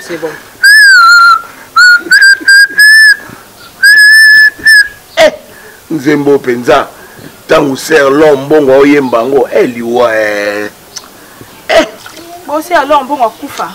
C'est bon. Eh, nzembo mpenza ntango ser lor mbongo aoyemba yango e liwa e bosi alors mbongo akufa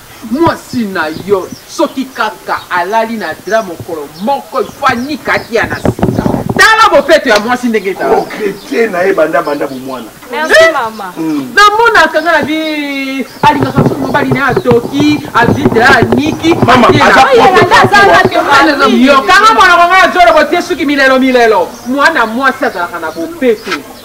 Mwasi na yo soki kaka alali na drap mokolo moko il faut anika atia na singa. Tala bopeto ya mwasi ndenge ezalaka. Concrete na ye banda banda bomwana. Merci eh, mama. Hmm. Na mona kanga na bi alinga ka somo bali na toki avida niki. Mama aza ko. Yo kanga mwana kanga zoro botie suki milelo milelo. Mwana mwasi azalaka na bopeto.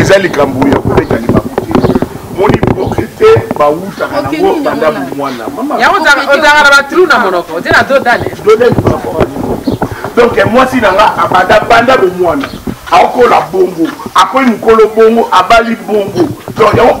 eza likambo ya kobeta libaku te moni proprete bawutaka nango banda mwana yango ozalaka na batrou na monoko otie na dodane donc mwasi na nga abanda banda bomwana aokola bongo akoyi mokolo bongo abali bongo donc yango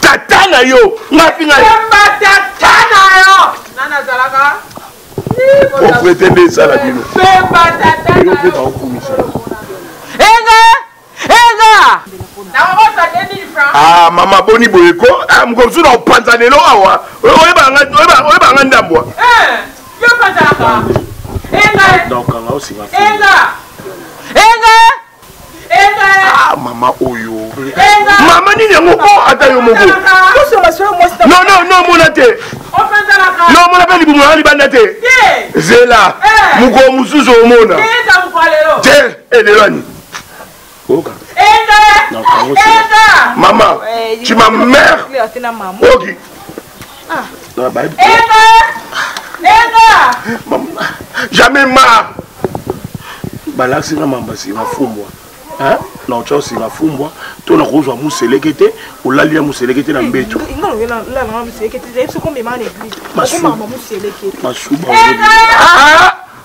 tata na yo ngafinga tata na yo nana azalaka propriété nde esala bino mpe baokumisa enga enga ah mama boni boye ko ah, mokomsu na opanza lelo awa oyebaka nga ndambwa enga enga Ah, mama oyo mama nini yango o oh, ata yo moko no no no omona te no omona mpe libumu yanga libanda te zela eh. mokolo mosusu omona te elelani eh, oyoka mama tu ma mère oki Ah. Na ba. Eva! Eva! Maman, jamais ma. Balaxi na mamba si na fumbwa. Hein? Na ocha si na fumbwa, to na kozwa museleke te, olali ya museleke te na mbeto. Nga ngela la na museleke te, yeso kombe ma na église. Masuba. Masuba. Eva! Ah!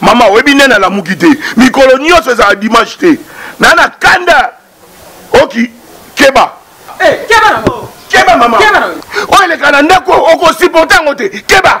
mama oyebi nde nalamuki te mikolo nyonso ezala dimanche te na na kanda oki keba eh, keba mama oyo eleka na ndako okosupporte yango te keba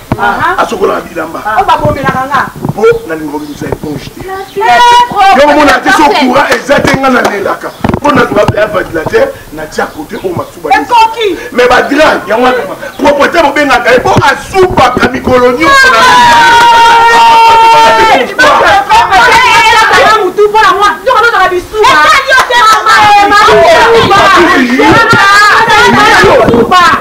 asokolaka bilamba oyo babomelaka nga po nalinga obimisa eponge te yo omona te so courant eza te nga nalelaka mpo nazwa ya ventilateur natia kote oyo masuba mais badra yango akama propreté bobengaka ye mpo asubaka mikolo nyonso na mutu mpo na mwa ndoko nozala bisuba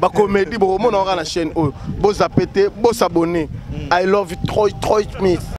ba comedy bokomona waka na chaîne oyo boza pete bosabone i love troy troy smith